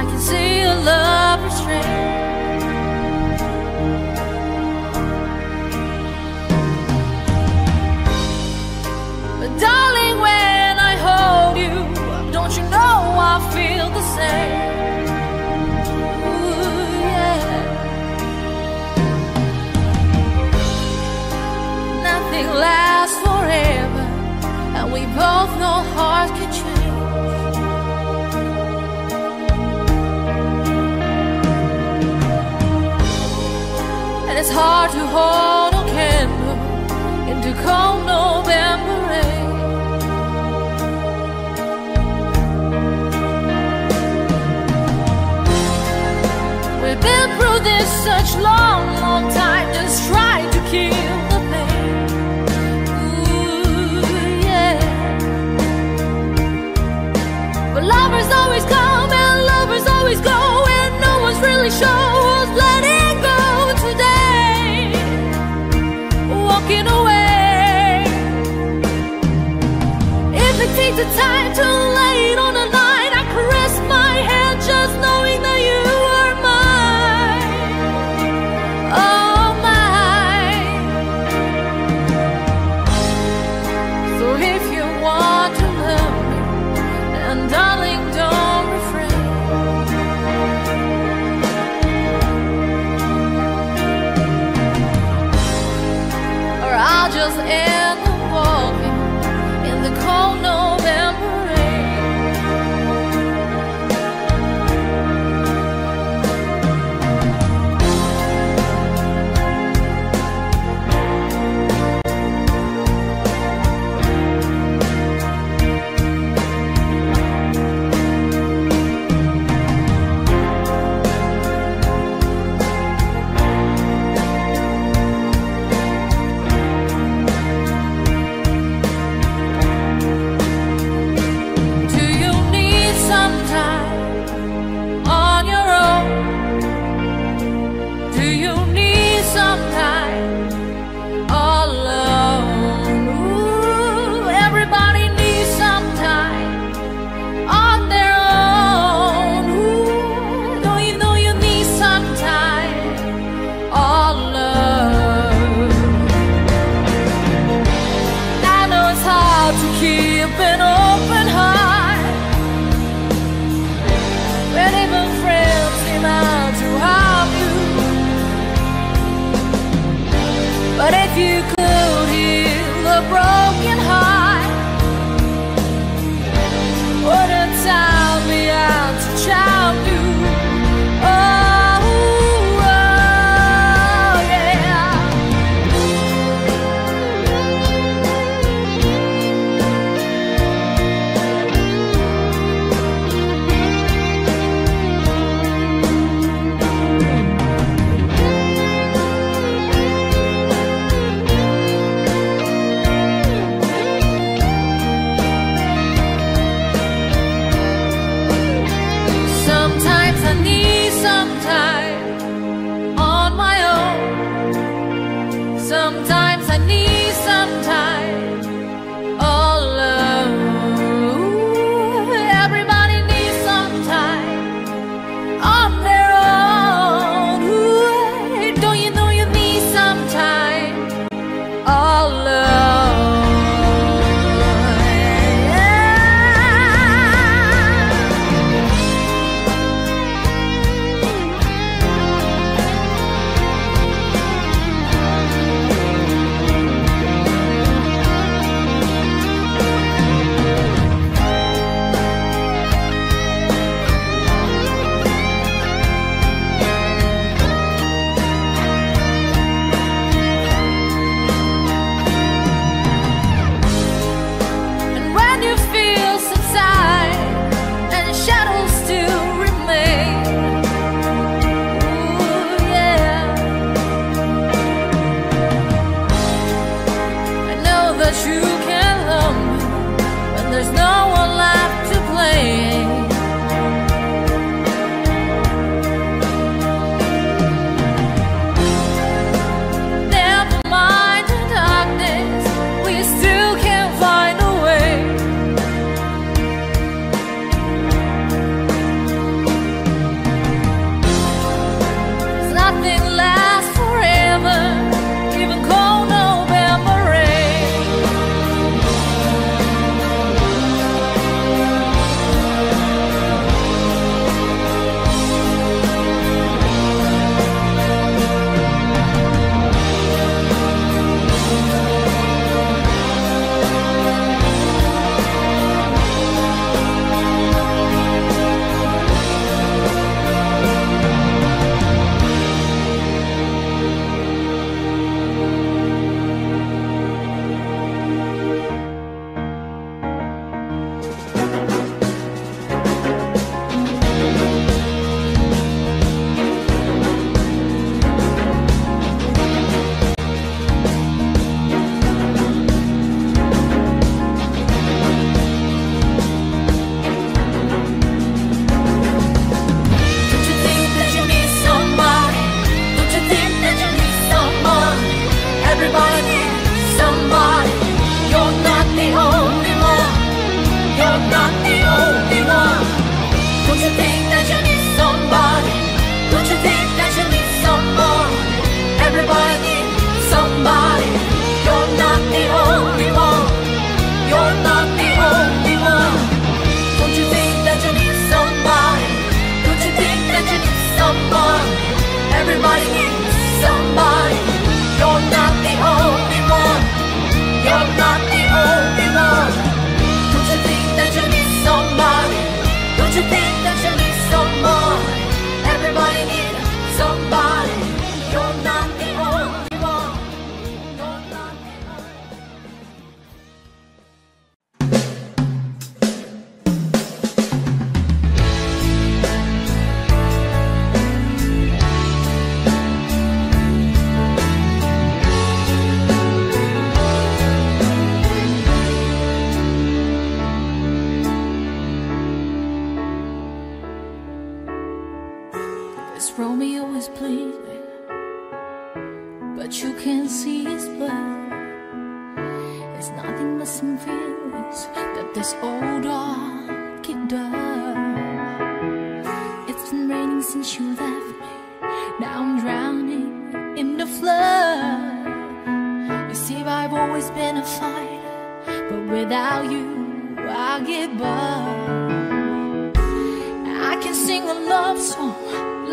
I can see your love restrained. It's hard to hold a candle in the cold November rain. We've been through this such long, long time, just trying. too late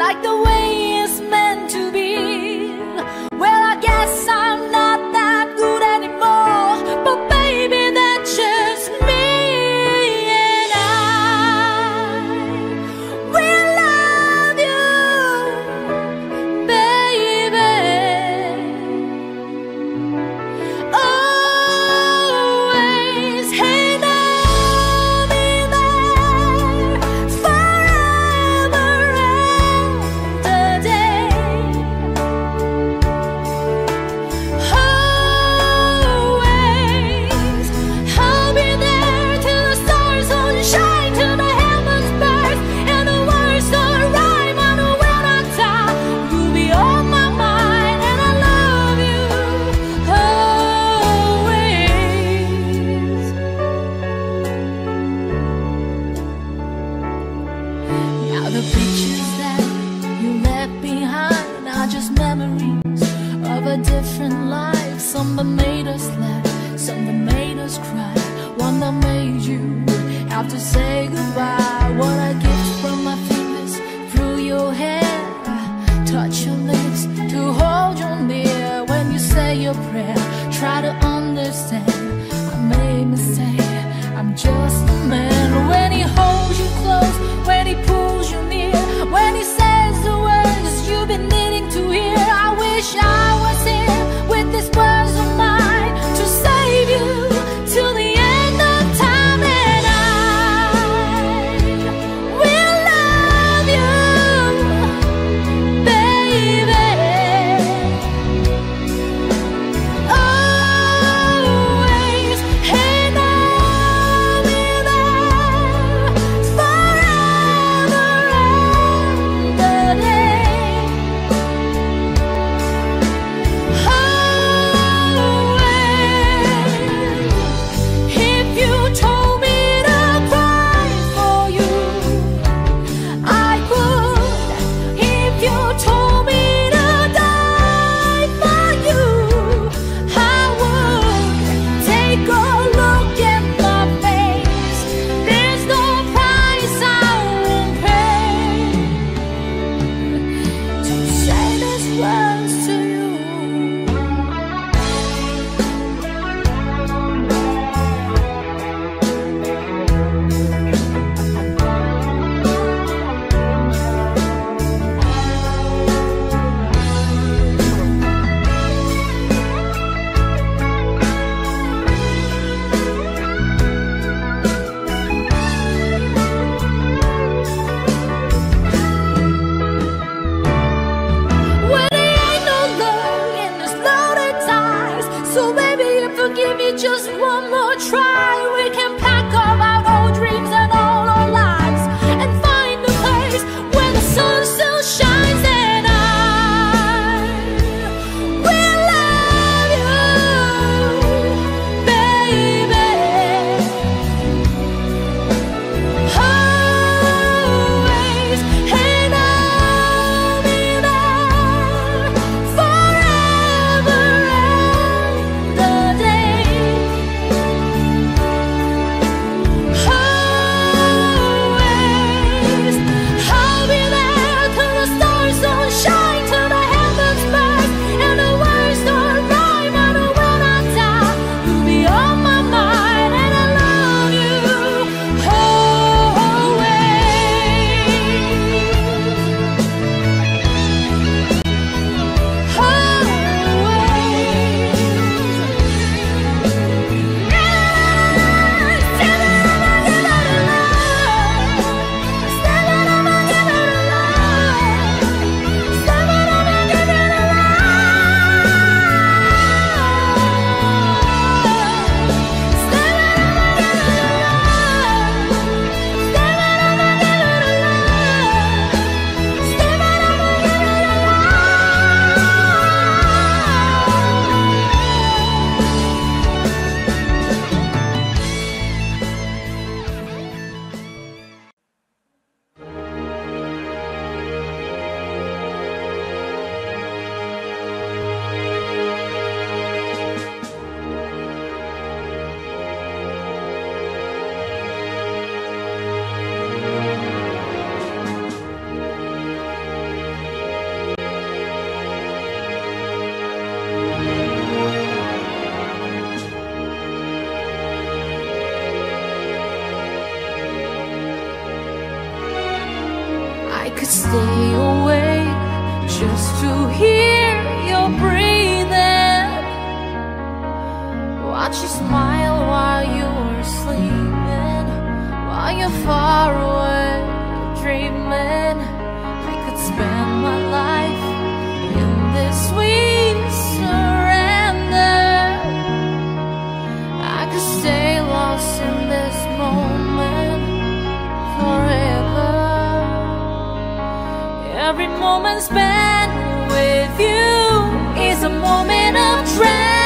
like the way could stay awake just to hear your breathing. Watch you smile while you are sleeping While you're far away dreaming. I could spend my life Every moment spent with you is a moment of treasure.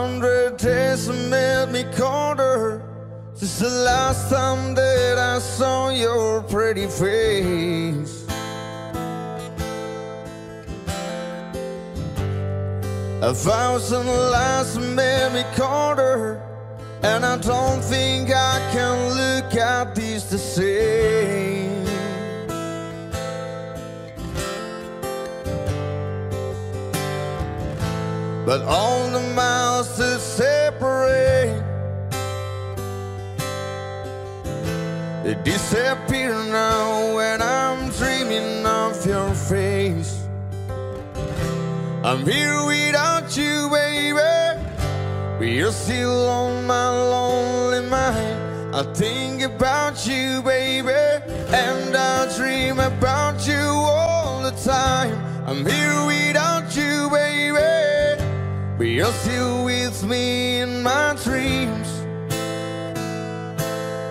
Hundred days made me colder since the last time that I saw your pretty face. A thousand lies have made me colder, and I don't think I can look at these the same. But all the miles disappear now when I'm dreaming of your face. I'm here without you, baby. But you're still on my lonely mind. I think about you, baby And I dream about you all the time. I'm here without you, baby. But you're still with me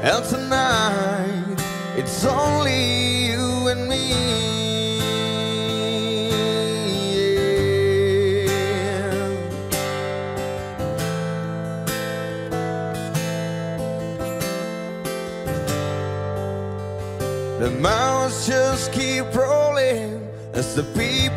And tonight It's only you and me. The miles just keep rolling as the people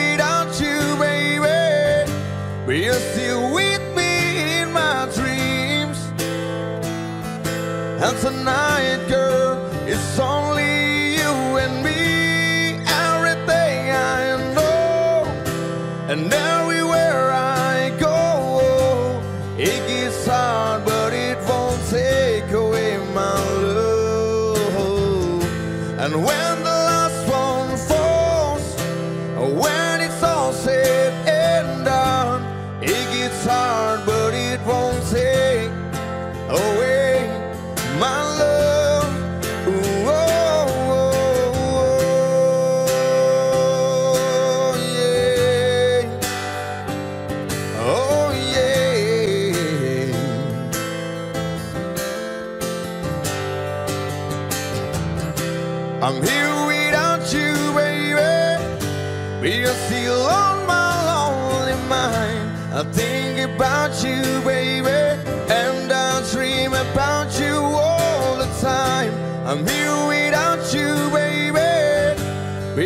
you're still with me in my dreams. And tonight, girl, it's only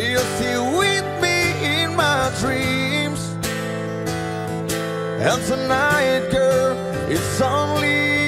you're still with me in my dreams. And tonight, girl, it's only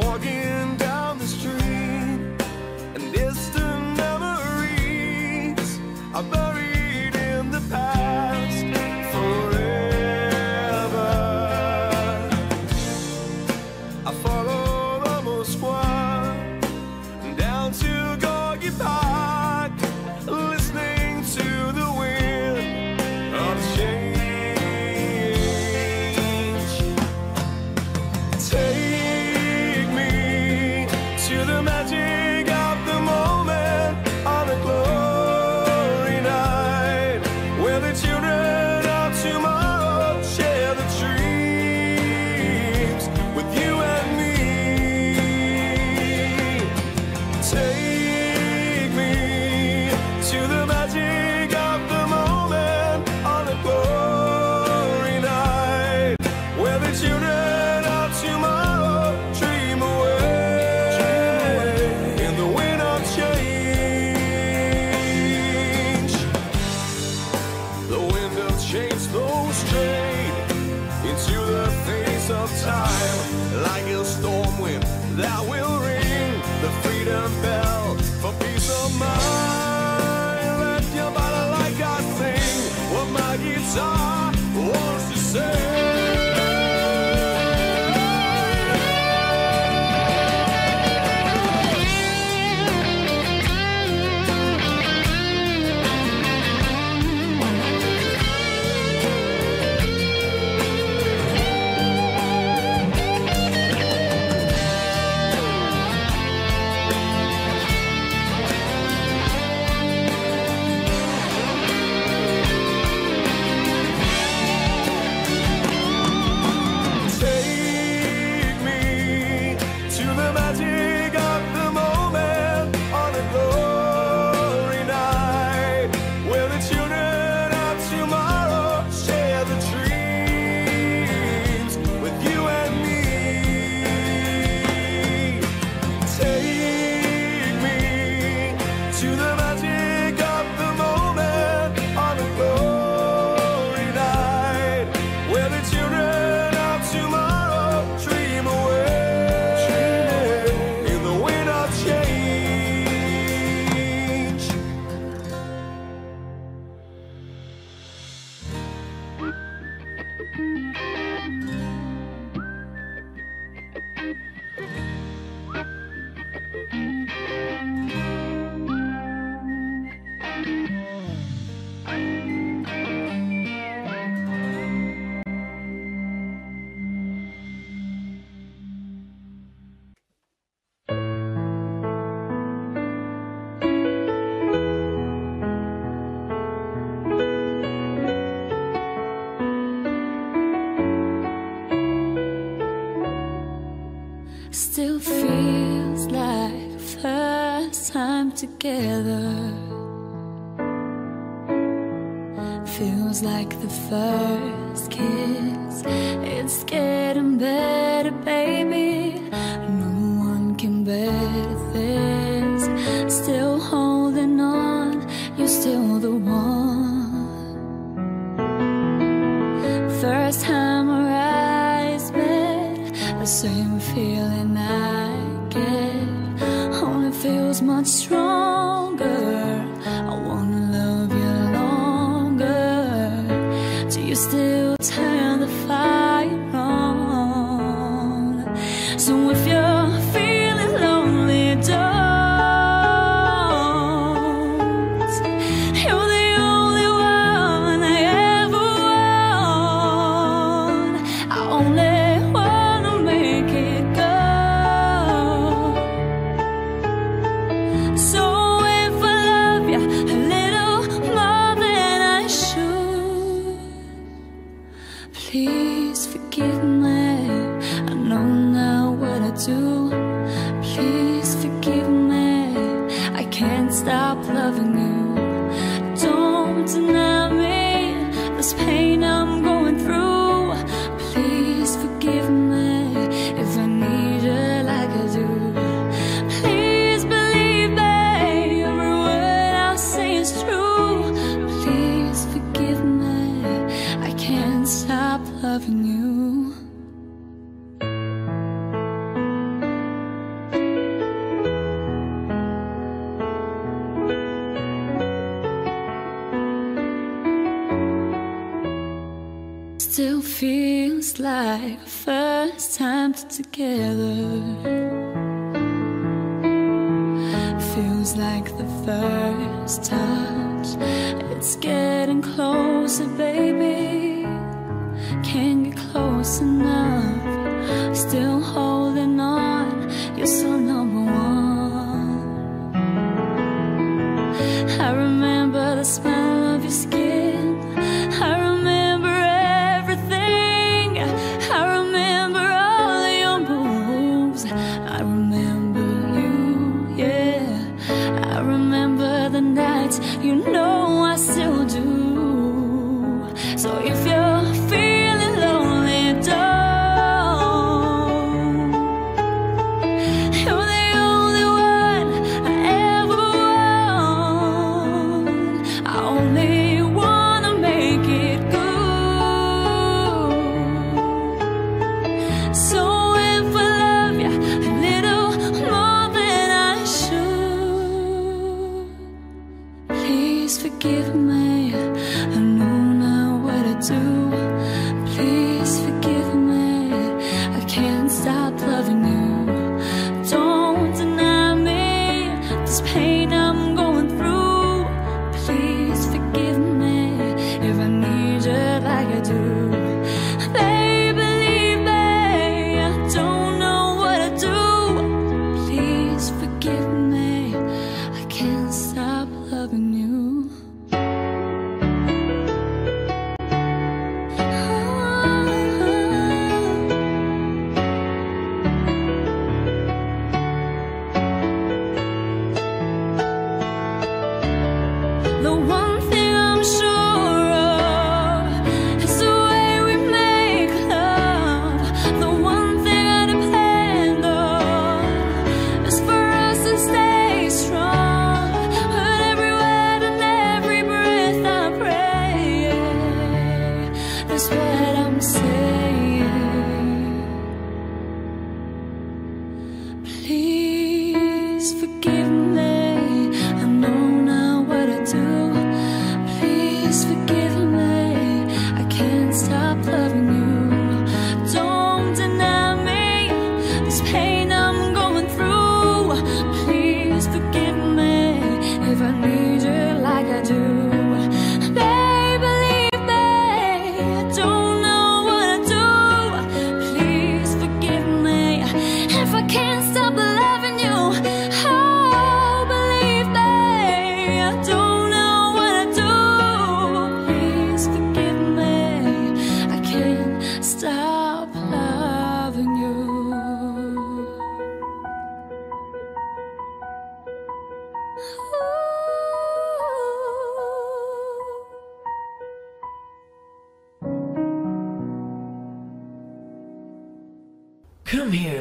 Morgan together. Feels like the first kiss. It's getting better, baby. seems like the first touch. It's getting closer, baby.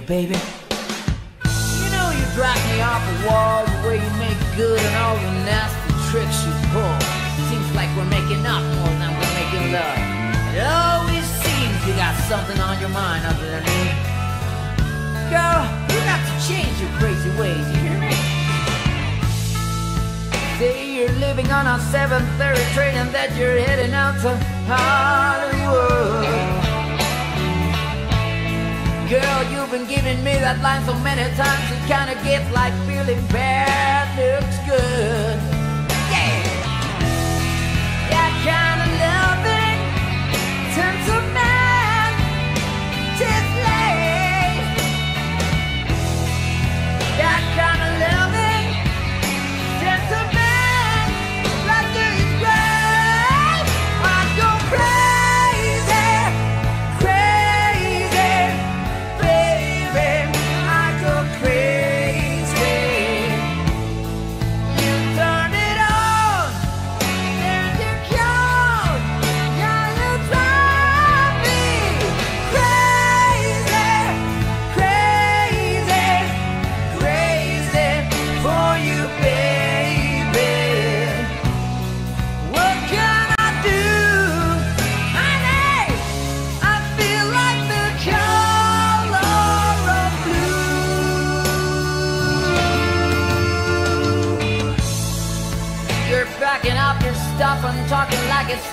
baby. You know you drive me off a wall the way you make good and all the nasty tricks you pull. Seems like we're making up more than we're making love. It always seems you got something on your mind other than me. Girl, you got to change your crazy ways, you hear me? Say you're living on a 7.30 train and that you're heading out to Hollywood. Girl, you've been giving me that line so many times It kinda gets like feeling bad. Looks good.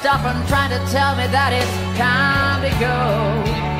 stop and trying to tell me that it's time to go.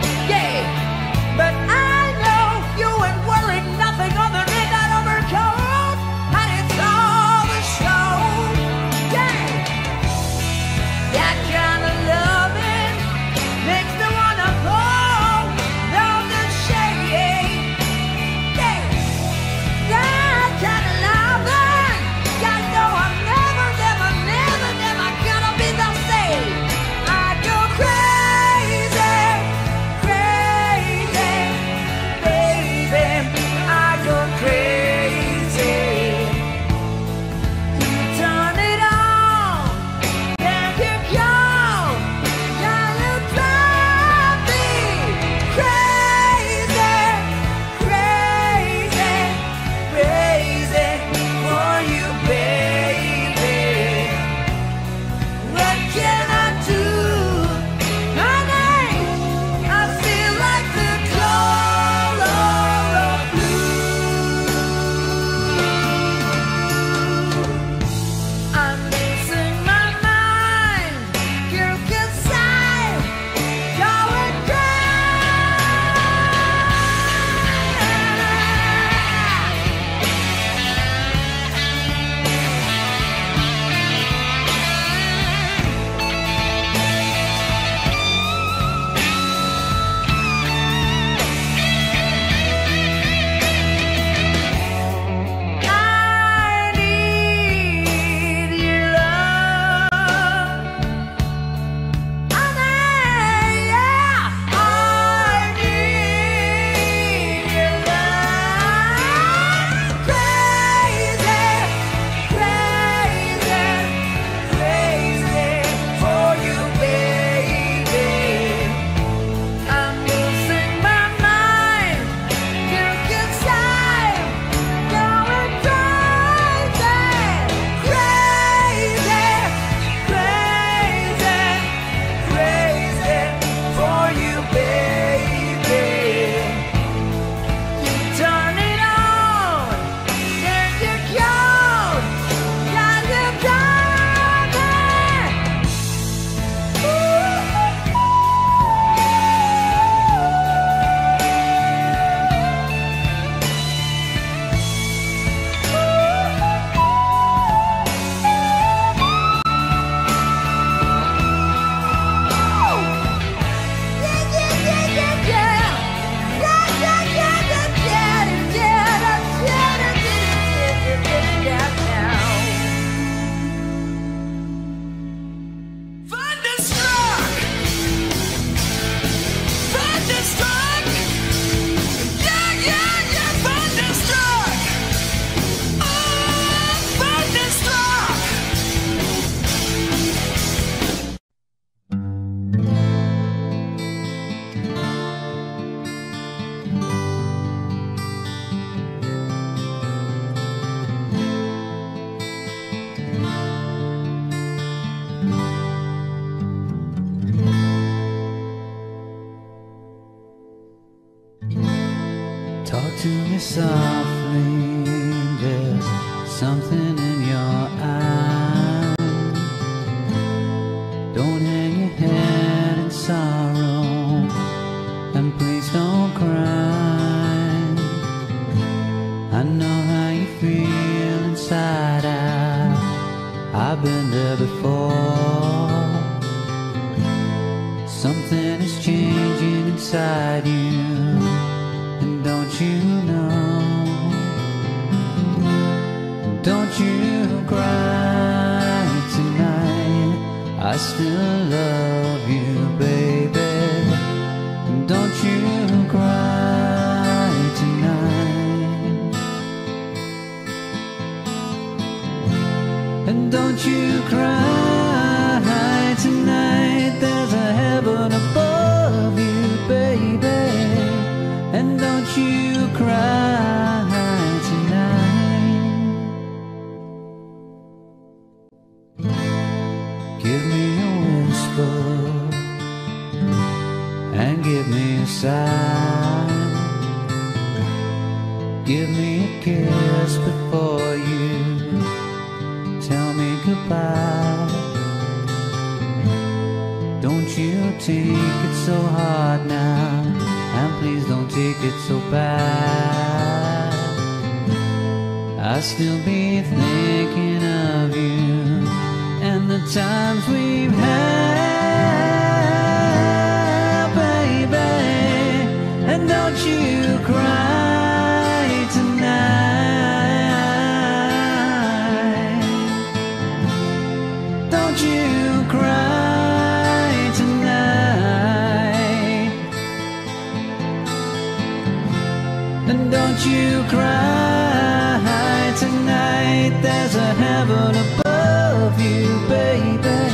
there's a heaven above you, baby.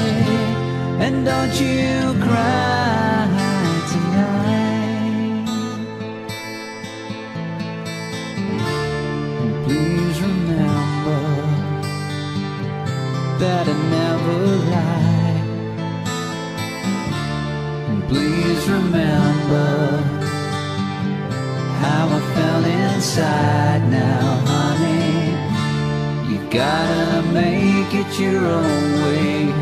And don't you cry tonight. And please remember that I never lie. And please remember how I felt inside. Gotta make it your own way.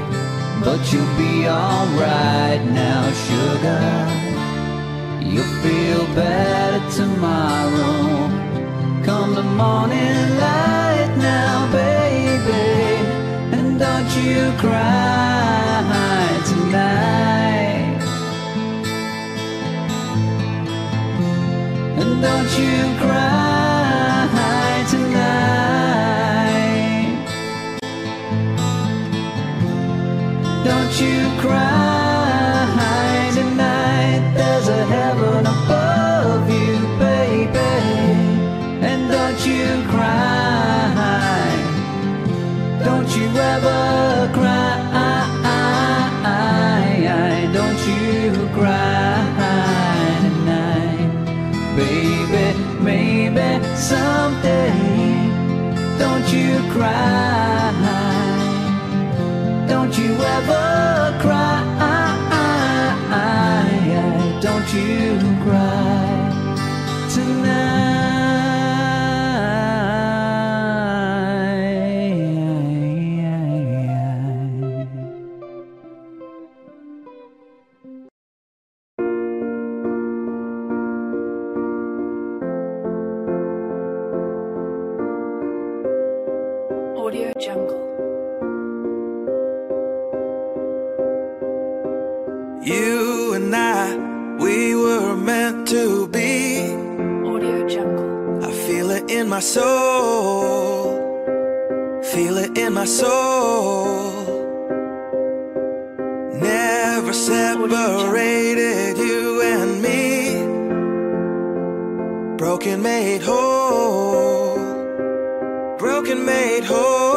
But you'll be alright now, sugar. You'll feel better tomorrow. Come the morning light now, baby. And don't you cry tonight. And don't you cry you cry tonight. There's a heaven above you, baby. And don't you cry. Don't you ever cry. Don't you cry tonight, baby. Maybe someday. Don't you cry. you. my soul. Feel it in my soul. Never separated you and me. Broken made whole. Broken made whole.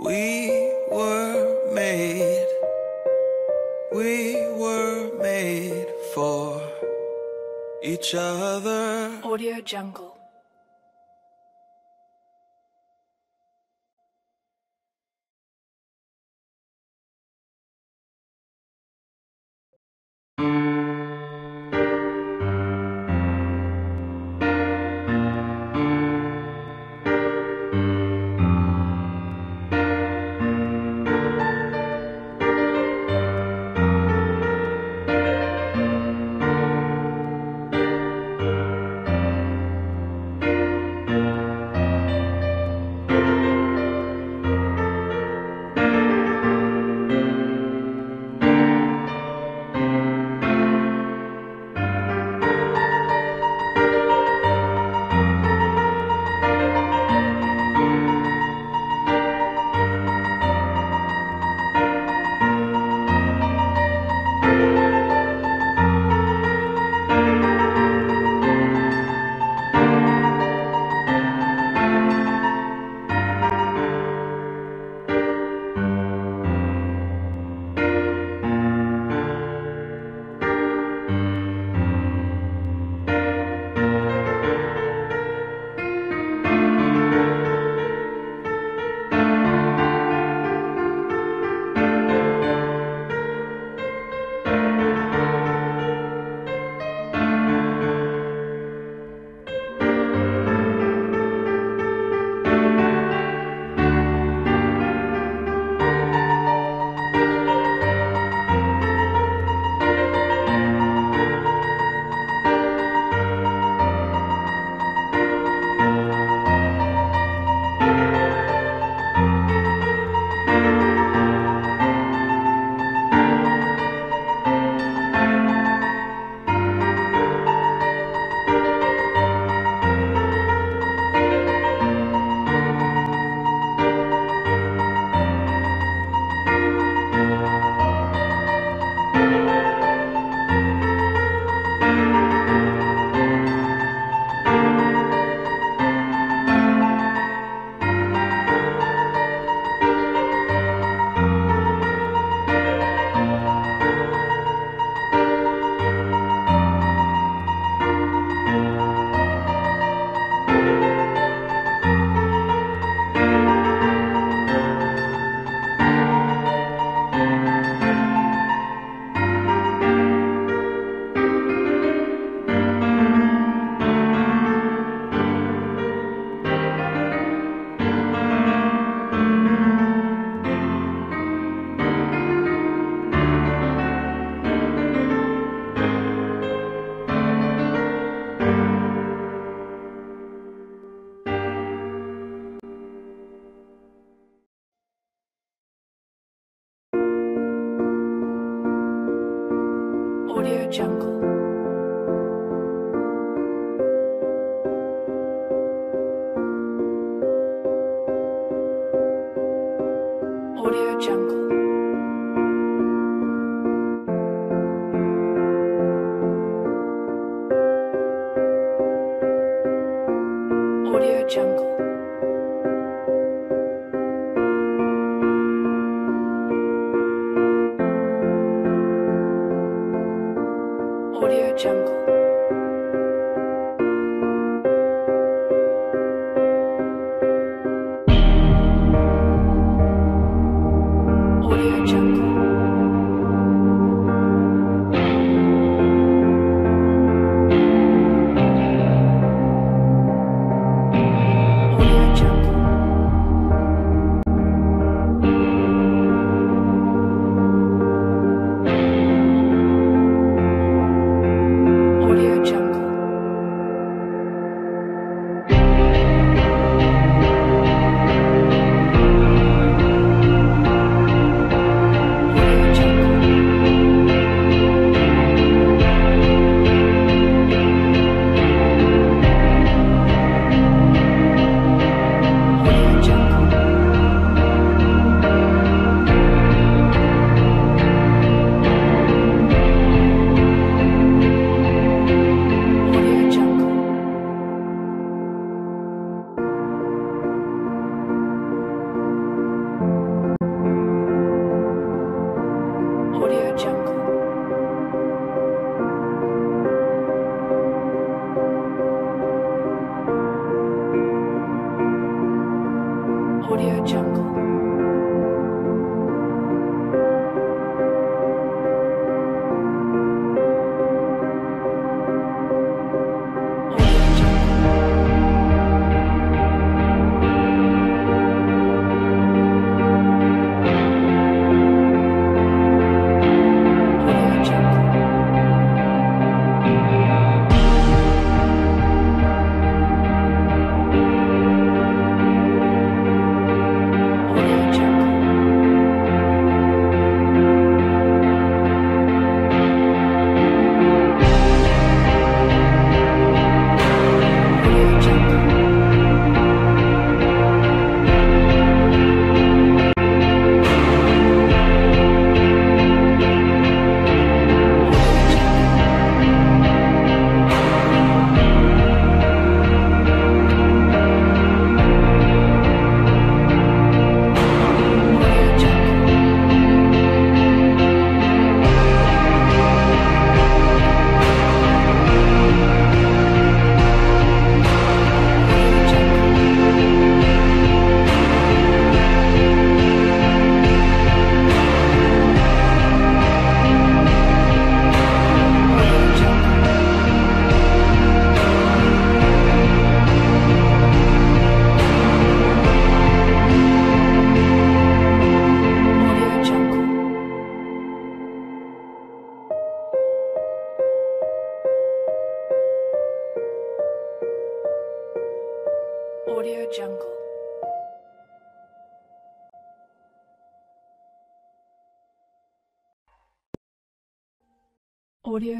We were made, we were made for each other. Audio Jungle.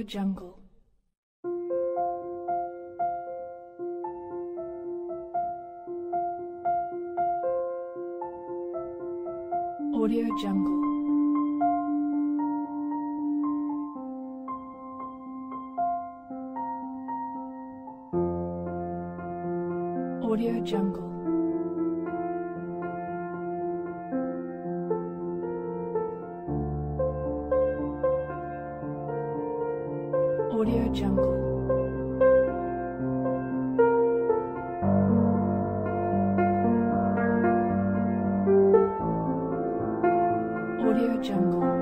Jungle. Audio Jungle.